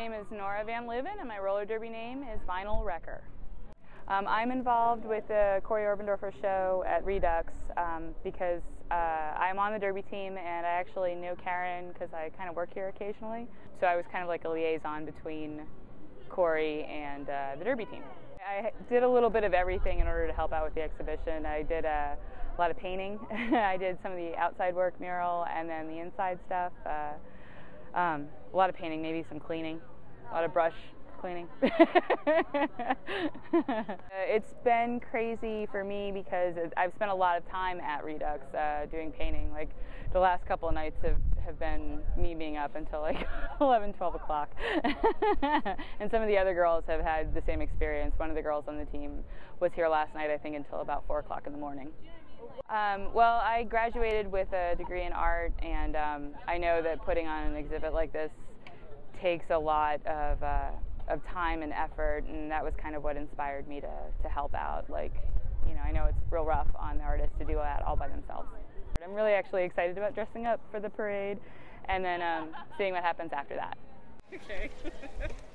My name is Nora Van Liven and my roller derby name is Vinyl Wrecker. Um, I'm involved with the Cory Oberndorfer show at Redux um, because uh, I'm on the derby team and I actually know Karen because I kind of work here occasionally. So I was kind of like a liaison between Cory and uh, the derby team. I did a little bit of everything in order to help out with the exhibition. I did a, a lot of painting. I did some of the outside work, mural, and then the inside stuff. Uh, um, a lot of painting, maybe some cleaning, a lot of brush cleaning. it's been crazy for me because I've spent a lot of time at Redux uh, doing painting. Like the last couple of nights have, have been me being up until like 11, 12 o'clock. and some of the other girls have had the same experience. One of the girls on the team was here last night, I think, until about 4 o'clock in the morning. Um, well, I graduated with a degree in art, and um, I know that putting on an exhibit like this takes a lot of, uh, of time and effort, and that was kind of what inspired me to, to help out. Like, you know, I know it's real rough on the artists to do that all by themselves. I'm really actually excited about dressing up for the parade and then um, seeing what happens after that. Okay.